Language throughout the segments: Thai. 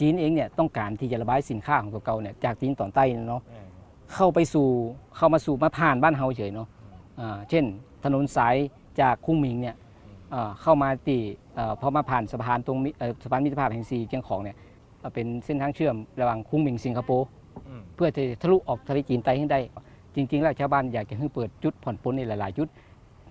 จีนเองเนี่ยต้องการที่จะระบายสินค้าของตัวเก่าเนี่ยจากจีนตอนใต้เนาะเข้าไปสู่เข้ามาสู่มาผ่านบ้านเฮาเฉยเนาะอ่าเช่น ถนนสายจากคุ้งหมิงเนี่ยอ่าเข้ามาตีเอ่อพอมาผ่านสะพานตรงมิเอ่อสะพานมิตรภาพแห่งซีเชียงของเนี่ยเอ่อเป็นเส้นทางเชื่อมระหว่างคุ้งหมิงสิงคโปร์เพื่อจะทะลุออกทะเลจีนใต้ให้ได้ จริง ๆ แล้วชาวบ้านอยากจะให้เปิดจุดผ่อนปลนในหลาย ๆ จุด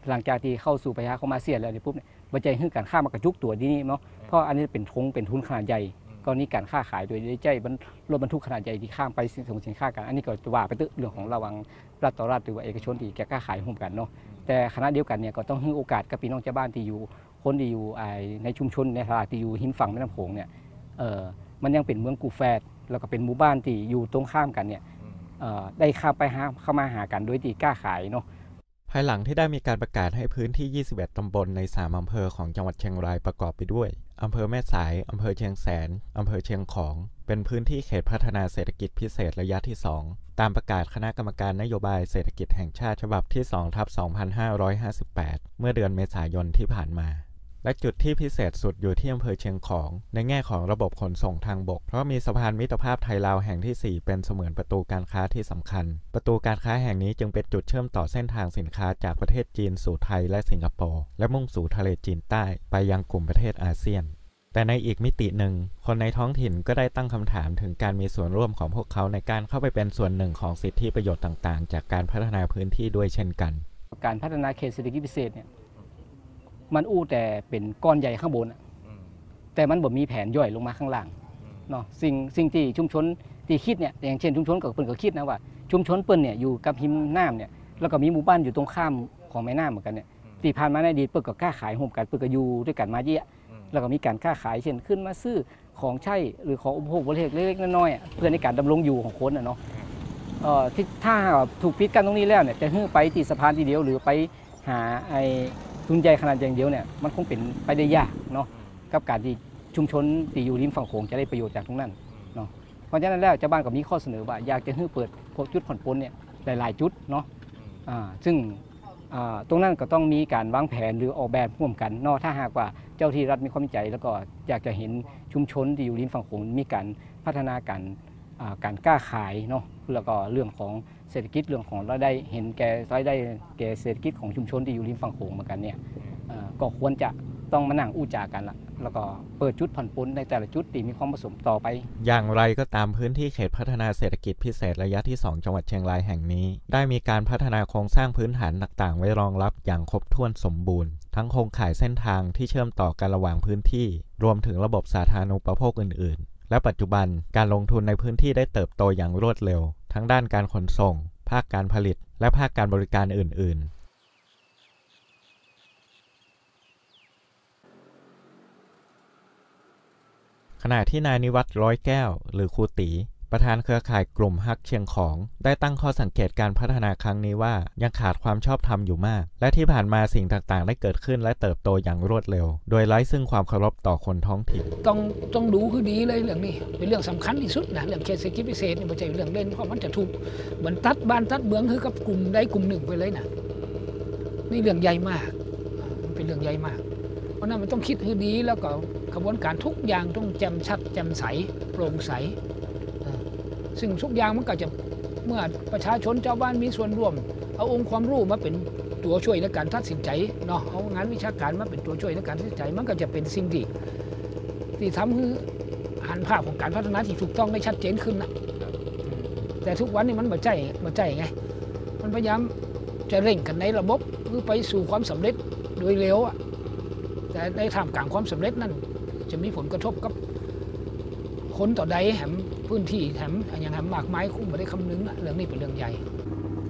หลังจากที่เข้าสู่ประชาคมอาเซียนแล้วเนี่ยปุ๊บเนี่ยบัจจัยให้การค้ามากระจุกตัวที่นี่เนาะเพราะอันนี้เป็นทงเป็นทุนขนาดใหญ่ ก็นี่การค้าขายโดยได้ใจบรรรถบรรทุกขนาดใหญ่ที่ข้ามไปส่งสินค้ากัน อันนี้ก็จะว่าไปตึกเรื่องของระหวังรัฐต่อรัฐหรือว่าเอกชนที่แกค้าขายร่วมกันเนาะแต่ขณะเดียวกันเนี่ยก็ต้องให้โอกาสกับพี่น้องชาวบ้านที่อยู่ คนที่อยู่ไอ้ในชุมชนในตลาดที่อยู่หิมฝั่งแม่น้ำโขงเนี่ยเออมันยังเป็นเมืองกูแฟดแล้วก็เป็นหมู่บ้านที่อยู่ตรงข้ามกันเนี่ยเอ่อได้เข้าไปหาเข้ามาหากันโดยที่กล้าขายเนาะภายหลังที่ได้มีการประกาศให้พื้นที่ 21 ตำบลใน 3 อำเภอของจังหวัดเชียงรายประกอบไปด้วย อำเภอแม่สาย อำเภอเชียงแสน อำเภอเชียงของ เป็นพื้นที่เขตพัฒนาเศรษฐกิจพิเศษระยะที่ 2 ตามประกาศคณะกรรมการนโยบายเศรษฐกิจแห่งชาติฉบับที่2ทับ2558 เมื่อเดือนเมษายนที่ผ่านมา และจุดที่พิเศษสุดอยู่ที่อำเภอเชียงของ ในแง่ของระบบขนส่งทางบก เพราะมีสะพานมิตรภาพไทยลาวแห่งที่ 4 เป็นเสมือนประตูการค้าที่สำคัญ ประตูการค้าแห่งนี้จึงเป็นจุดเชื่อมต่อเส้นทางสินค้าจากประเทศจีนสู่ไทยและสิงคโปร์และมุ่งสู่ทะเลจีนใต้ ไปยังกลุ่มประเทศอาเซียนแต่ในอีกมิติหนึ่ง คนในท้องถิ่นก็ได้ตั้งคำถามถึงการมีส่วนร่วมของพวกเขาในการเข้าไปเป็นส่วนหนึ่งของสิทธิประโยชน์ต่าง ๆ จากการพัฒนาพื้นที่ด้วยเช่นกัน การพัฒนาเขตเศรษฐกิจพิเศษเนี่ย มันอู้แต่เป็นก้อนใหญ่ข้างบนอะแต่มันบ่มีแผนย่อยลงมาข้างล่างเนาะสิ่งสิ่งที่ชุมชนที่คิดเนี่ยอย่างเช่นชุมชนกับเปิ้นก็คิดนะว่า ชุมชนเปิ้นเนี่ยอยู่กับหิมน้ำเนี่ยแล้วก็มีหมู่บ้านอยู่ตรงข้ามของแม่น้ำเหมือนกันเนี่ยที่ผ่านมาในอดีตเปิ้นก็กล้าขายร่วมกันเปิ้นก็อยู่ด้วยกันมาเยอะแล้วก็มีการค้าขายเช่นขึ้นมาซื้อของใช้หรือของอุปโภคบริโภคเล็กๆน้อยๆอะเพื่อในการดำรงอยู่ของคนนะเนาะเอ่อที่ถ้าหากว่าถูกปิดกันตรงนี้แล้วเนี่ยจะให้ไปที่สะพานทีเดียวหรือไปหาไอ้ ทุนใหญ่ขนาดอย่างเดียวเนี่ยมันคงเป็นไปได้ยากเนาะกับการที่ชุมชนที่อยู่ริมฝั่งโขงจะได้ประโยชน์จากตรงนั้นเนาะเพราะฉะนั้นแล้วชาวบ้านก็มีข้อเสนอว่าอยากจะให้เปิดพวกจุดผ่อนปลนเนี่ยหลาย ๆ จุดเนาะอ่าซึ่งอ่าตรงนั้นก็ต้องมีการวางแผนหรือออกแบบร่วมกันเนอกถ้าหากว่าเจ้าที่รัฐมีความวิจัยแล้วก็อยากจะเห็นชุมชนที่อยู่ริมฝั่งโขงมีการพัฒนาการอ่าการกล้าขายเนาะ แล้วก็เรื่องของเศรษฐกิจเรื่องของรายได้เห็นแก่รายได้แก่เศรษฐกิจของชุมชนที่อยู่ริมฝั่งโขงเหมือนกันเนี่ยเอ่อก็ควรจะต้องมานั่งอู้จากันละแล้วก็เปิดจุดผ่อนปลนในแต่ละจุดที่มีความผสมต่อไป อย่างไรก็ตามพื้นที่เขตพัฒนาเศรษฐกิจพิเศษระยะที่ 2 จังหวัดเชียงรายแห่งนี้ ได้มีการพัฒนาโครงสร้างพื้นฐานต่างๆ ไว้รองรับอย่างครบถ้วนสมบูรณ์ ทั้งโครงข่ายเส้นทางที่เชื่อมต่อกันระหว่างพื้นที่ รวมถึงระบบสาธารณูปโภคอื่น ๆ และปัจจุบันการลงทุนในพื้นที่ได้เติบโตอย่างรวดเร็ว ทั้งด้านการขนส่ง ภาคการผลิต และภาคการบริการอื่น ๆขณะที่นายนิวัตรร้อยแก้ว หรือครูตี ประธานเครือข่ายกลุ่มฮักเชียงของ ได้ตั้งข้อสังเกตการพัฒนาครั้งนี้ว่ายังขาดความชอบธรรมอยู่มาก และที่ผ่านมาสิ่งต่างๆ ได้เกิดขึ้นและเติบโตอย่างรวดเร็ว โดยไร้ซึ่งความเคารพต่อคนท้องถิ่นต้องต้องดูคือดีเลยเรื่องนี้ เป็นเรื่องสำคัญที่สุดนะเรื่องเขตเศรษฐกิจพิเศษนี่ไม่ใช่เรื่องเล่นเพราะมันจะถูกเหมือนตัดบ้านตัดเมืองคือกับกลุ่มใดกลุ่มหนึ่งไปเลยนะนี่เรื่องใหญ่มากมันเป็นเรื่องใหญ่มาก เพราะนั้นมันต้องคิดให้ดีแล้วก็กระบวนการทุกอย่างต้องแจ่มชัดแจ่มใสโปร่งใส ซึ่งทุกอย่างมันก็จะเมื่อประชาชนชาวบ้านมีส่วนร่วม เอาองค์ความรู้มาเป็นตัวช่วยในการตัดสินใจเนาะเอางานวิชาการมาเป็นตัวช่วยในการตัดสินใจ มันก็จะเป็นสิ่งที่ที่ทำให้หันภาพของการพัฒนาที่ถูกต้องได้ชัดเจนขึ้นนะแต่ทุกวันนี้มันมาใจมาใจไง มันพยายามจะเร่งกันในระบบเพื่อไปสู่ความสำเร็จโดยเร็วอะแต่ในท่ามกลางความสำเร็จนั้นจะมีผลกระทบกับ คนต่อใดแถมพื้นที่แถมอย่างแถมมากมายคุ้มไม่ได้คำนึงอะเรื่องนี้เป็นเรื่องใหญ่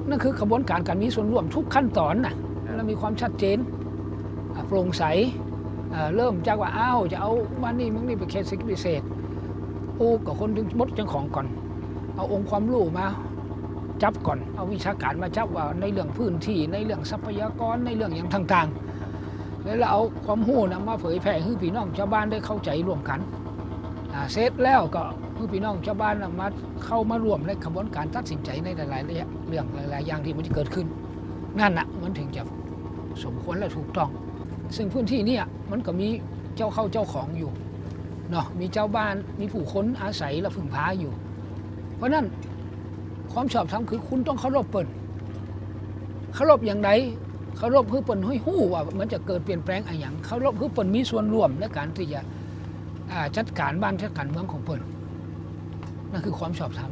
นั่นคือขบวนการการมีส่วนร่วมทุกขั้นตอนนะและมีความชัดเจนอะโปร่งใสอ่าเริ่มจากว่าอ้าวจะเอาบ้านนี้มึงนี่เป็นเขตเศรษฐกิจพิเศษอูกับคนถึงมดเจ้าของก่อน เอาองค์ความรู้มาจับก่อน เอาวิชาการมาจับว่าในเรื่องพื้นที่ในเรื่องทรัพยากรในเรื่องอย่างต่างๆ แล้วเราเอาความรู้นะมาเผยแผ่ให้พี่น้องชาวบ้านได้เข้าใจร่วมกันอ่า เสร็จแล้วก็ให้พี่น้องชาวบ้านมาเข้ามาร่วมในกระบวนการตัดสินใจในหลายๆเรื่องหลายๆอย่างที่มันจะเกิดขึ้น นั่นน่ะมันถึงจะสมควรและถูกต้อง ซึ่งพื้นที่นี่มันก็มีเจ้าเข้าเจ้าของอยู่เนาะมีเจ้าบ้านมีผู้คนอาศัยและพึ่งพาอยู่ เพราะนั้นความชอบธรรมคือคุณต้องเคารพเปิ่นเคารพอย่างไรเคารพคือเปิ่นห้อยหู้ว่ามันจะเกิดเปลี่ยนแปลงอะไรอย่างเคารพคือเปิ่นมีส่วนร่วมในการที่จะอ่า จัดการบ้านจัดการเมืองของเพิ่นนั่นคือความชอบธรรม